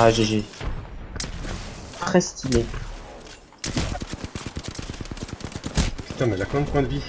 Ah, GG. Très stylé. Putain, mais elle a combien de points de vie